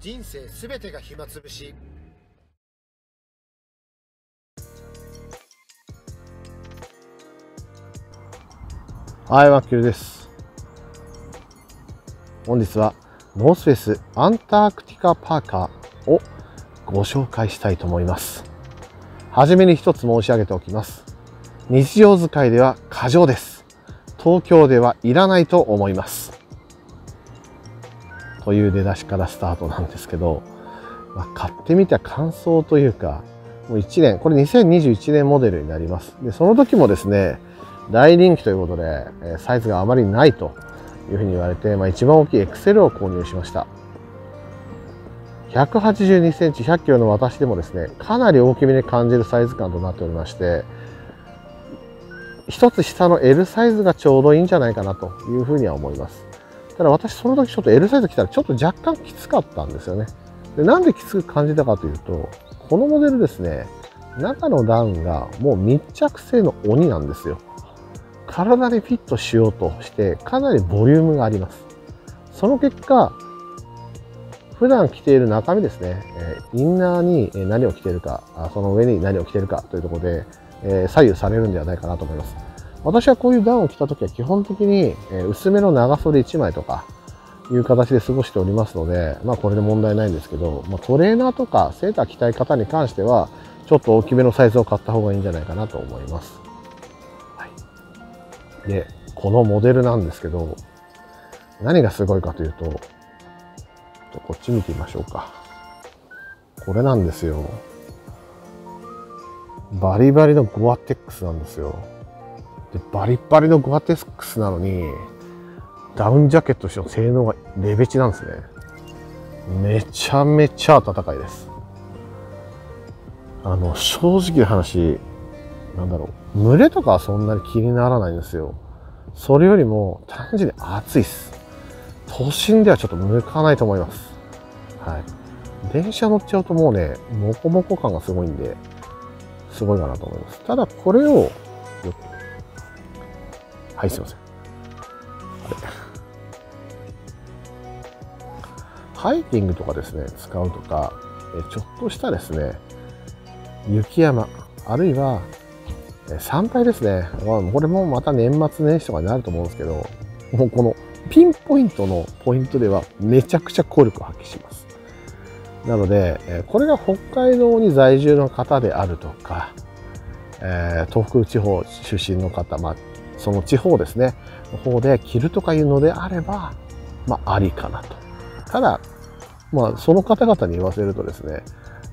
人生すべてが暇つぶしはい、ワッキルです。本日はノースフェスアンタークティカパーカーをご紹介したいと思います。はじめに一つ申し上げておきます。日常使いでは過剰です。東京ではいらないと思います。という出だしからスタートなんですけど、まあ、買ってみた感想というか、もう1年、これ2021年モデルになります。で、その時もですね、大人気ということで、サイズがあまりないというふうに言われて、まあ、一番大きい XL を購入しました。182センチ100キロの私でもですね、かなり大きめに感じるサイズ感となっておりまして、一つ下の L サイズがちょうどいいんじゃないかなというふうには思います。ただ私その時ちょっと L サイズ来たらちょっと若干きつかったんですよね。でなんできつく感じたかというと、このモデルですね、中のダウンがもう密着性の鬼なんですよ。体にフィットしようとしてかなりボリュームがあります。その結果、普段着ている中身ですね、インナーに何を着ているか、その上に何を着ているかというところで、左右されるんではないかなと思います。私はこういうダウンを着た時は基本的にえー薄めの長袖1枚とかいう形で過ごしておりますので、まあこれで問題ないんですけど、まあ、トレーナーとかセーター着たい方に関しては、ちょっと大きめのサイズを買った方がいいんじゃないかなと思います。はい、で、このモデルなんですけど、何がすごいかというと、とこっち見てみましょうか。これなんですよ。バリバリのゴアテックスなんですよ。で、バリッバリのゴアテックスなのに、ダウンジャケットとしての性能がレベチなんですね。めちゃめちゃ暖かいです。あの、正直な話、なんだろう、群れとかはそんなに気にならないんですよ。それよりも単純に暑いです。都心ではちょっと向かないと思います。はい。電車乗っちゃうともうね、モコモコ感がすごいんで、すごいかなと思います。ただこれを、はい、すいません。ハイキングとかですね、使うとか、ちょっとしたですね、雪山、あるいは、え参拝ですね。まあこれもまた年末年始とかになると思うんですけど、もうこのピンポイントのポイントではめちゃくちゃ効力を発揮します。なので、これが北海道に在住の方であるとか、え東北地方出身の方、まあ、その地方ですね、の方で着るとかいうのであれば、まあ、ありかなと。ただ、まあ、その方々に言わせるとですね、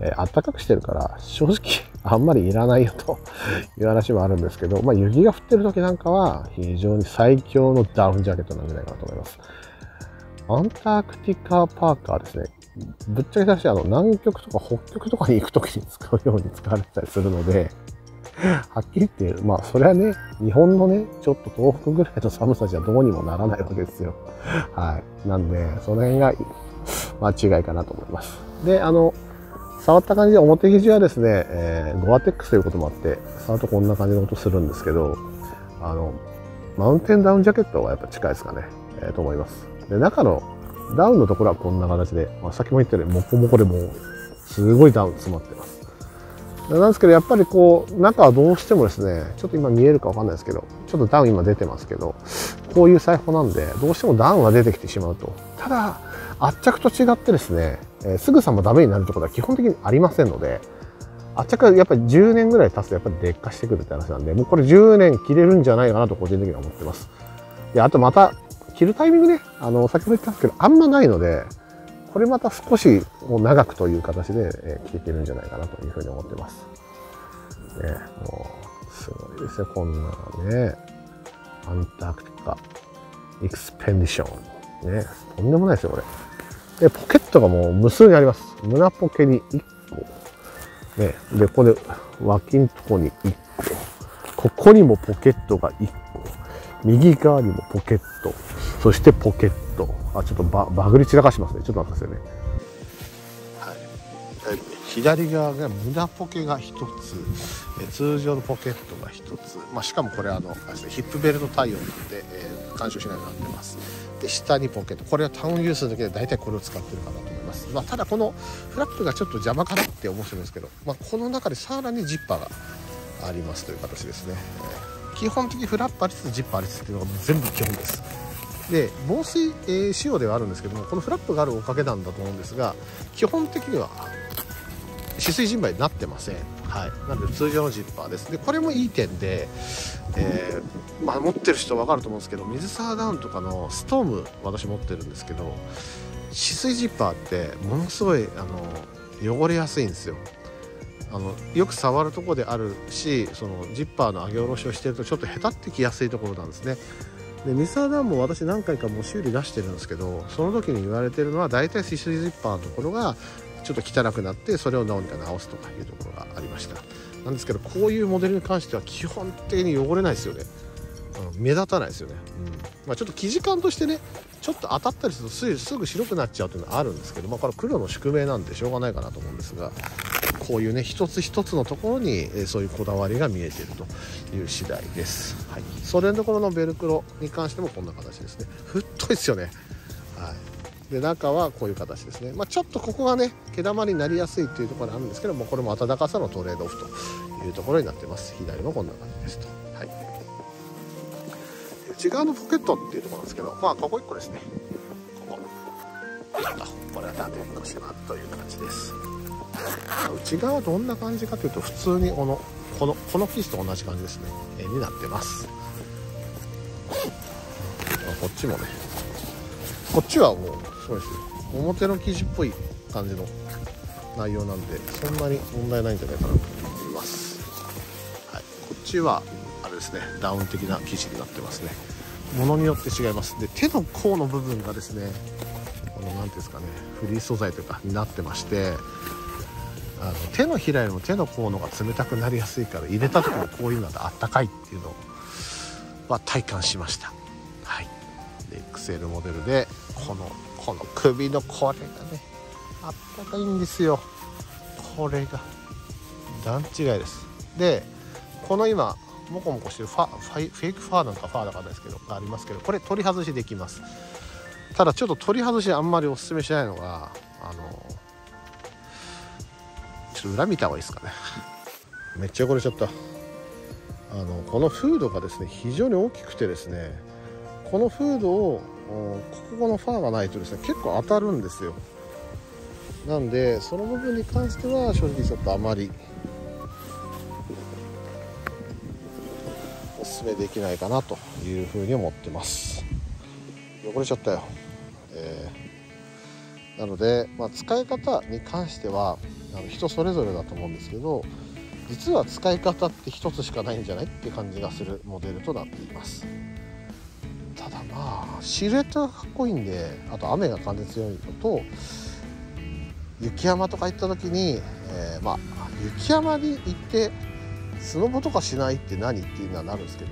えー、暖かくしてるから、正直あんまりいらないよという話もあるんですけど、まあ、雪が降ってる時なんかは、非常に最強のダウンジャケットなんじゃないかなと思います。アンタークティカパーカーですね。ぶっちゃけた話、あの、南極とか北極とかに行く時に使うように使われてたりするので、はっきり言って、まあ、それはね、日本のね、ちょっと東北ぐらいの寒さじゃどうにもならないわけですよ。はい。なんで、その辺が、まあ、違いかなと思います。で、あの、触った感じで表生地はですね、えーゴアテックスということもあって、触るとこんな感じの音するんですけど、あの、マウンテンダウンジャケットはやっぱ近いですかね、えーと思います。で、中のダウンのところはこんな形で、まあ、さっきも言ったように、モコモコでもう、すごいダウン詰まってます。なんですけど、やっぱりこう、中はどうしてもですね、ちょっと今見えるかわかんないですけど、ちょっとダウン今出てますけど、こういう裁縫なんで、どうしてもダウンが出てきてしまうと。ただ、圧着と違ってですね、えすぐさまダメになるところは基本的にありませんので、圧着はやっぱり10年ぐらい経つとやっぱり劣化してくるって話なんで、もうこれ10年切れるんじゃないかなと個人的には思ってます。で、あとまた、切るタイミングね、あの、先ほど言ったんですけど、あんまないので、これまた少しもう長くという形で、えー着てるんじゃないかなというふうに思ってます。ね、もう、すごいですよ、こんなね。アンタークティカ、エクスペンディション。ね、とんでもないですよ、これ。で、ポケットがもう無数にあります。胸ポケに1個。ね、で、ここで脇のとこに1個。ここにもポケットが1個。右側にもポケット。そしてポケット。あ、ちょっとババグり散らかしますね。ちょっと待ってくださいね。はい。左側が胸ポケが1つ。通常のポケットが1つ。まあ、しかもこれあの、ヒップベルト対応なので、えー干渉しないようになってます。で、下にポケット。これはタウンユースの時で大体これを使ってるかなと思います。ま、あ、ただこのフラップがちょっと邪魔かなって思ってるんですけど、まあ、この中でさらにジッパーがありますという形ですね、えー、基本的にフラップありつつジッパーありつつっていうのが全部基本ですで防水、えー、仕様ではあるんですけどもこのフラップがあるおかげなんだと思うんですが基本的には止水ジンバになってません。はい、なので通常のジッパーです。でこれもいい点で、えー、まあ、持ってる人分かると思うんですけど水沢ダウンとかのストーム私持ってるんですけど止水ジッパーってものすごいあの汚れやすいんですよ。あのよく触るとこであるしそのジッパーの上げ下ろしをしてるとちょっとへたってきやすいところなんですね。でミサーダンも私何回かもう修理出してるんですけどその時に言われてるのは大体止水ジッパーのところがちょっと汚くなってそれをどうに直すとかいうところがありました。なんですけどこういうモデルに関しては基本的に汚れないですよね、目立たないですよね、うん。まあ、ちょっと生地感としてねちょっと当たったりするとすぐ白くなっちゃうというのはあるんですけど、まあ、これ黒の宿命なんでしょうがないかなと思うんですがこういうね一つ一つのところに、えそういうこだわりが見えているという次第です、はい、それのところのベルクロに関してもこんな形ですね。太いですよね。はい。で中はこういう形ですね、まあ、ちょっとここがね毛玉になりやすいというところがあるんですけどもこれも暖かさのトレードオフというところになってます。左もこんな感じですと、はい、内側のポケットっていうところなんですけどまあここ1個ですね。ここ。これは縦にこしまという形です。内側どんな感じかというと普通にこのこのこの生地と同じ感じですね、えになってます。こっちもね。こっちはもうそうです表の生地っぽい感じの内容なんでそんなに問題ないんじゃないかなと思います、はい、こっちはあれですね。ダウン的な生地になってますね。ものによって違います。で手の甲の部分がですねこの何ていうんですかね。フリー素材とかになってましてあの手のひらよりも手の甲のが冷たくなりやすいから入れた時もこういうのであったかいっていうのは体感しました。はい。で XL モデルでこのこの首のこれがねあったかいんですよ。これが段違いです。でこの今モコモコしてるファファイフェイクファーなんかファーだからですけどがありますけどこれ取り外しできます。ただちょっと取り外しあんまりおすすめしないのがちょっと裏見た方がいいですかね。めっちゃ汚れちゃった。あのこのフードがですね非常に大きくてですねこのフードをここのファーがないとですね結構当たるんですよ。なんでその部分に関しては正直ちょっとあまりおすすめできないかなというふうに思ってます。汚れちゃったよ、えー、なので、まあ、使い方に関してはあの人それぞれだと思うんですけど実は使い方って一つしかないんじゃないって感じがするモデルとなっています。ただまあシルエットがかっこいいんであと雨が風強いのと雪山とか行った時に、えー、まあ雪山に行ってスノボとかしないって何っていうのはなるんですけど、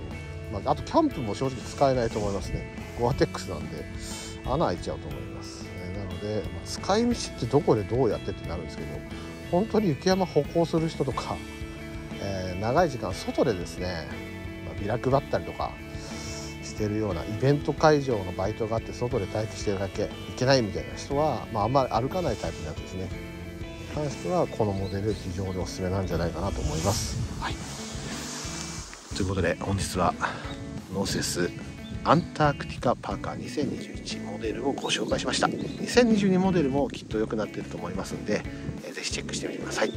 まあ、あとキャンプも正直使えないと思いますね。ゴアテックスなんで穴開いちゃうと思います、で、まあ、使い道ってどこでどうやってってなるんですけど本当に雪山歩行する人とか、えー、長い時間外でですね、まあ、ビラ配ったりとかしてるようなイベント会場のバイトがあって外で待機してるだけいけないみたいな人は、まあ、あんまり歩かないタイプのやつですねに関してはこのモデル非常におすすめなんじゃないかなと思います。はい、ということで本日はノースフェイスアンタークティカパーカー2021モデルをご紹介しました。2022モデルもきっと良くなってると思いますんで、えー、ぜひチェックしてみてください。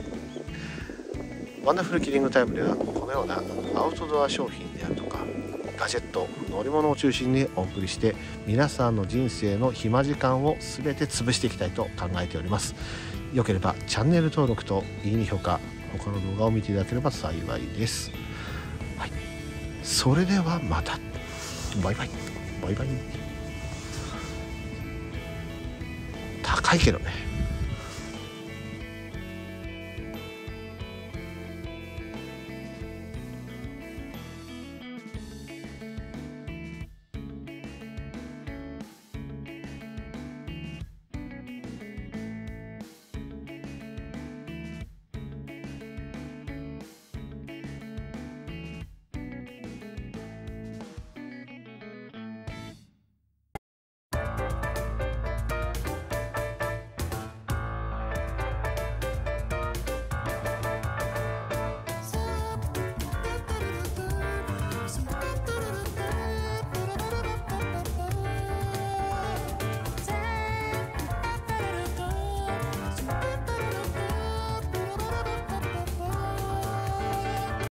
ワンダフルキリングタイムではこのようなアウトドア商品であるとかガジェット乗り物を中心にお送りして皆さんの人生の暇時間を全て潰していきたいと考えております。よければチャンネル登録といいね評価他の動画を見ていただければ幸いです、はい、それではまた。バイバイ。バイバイ。高いけどね。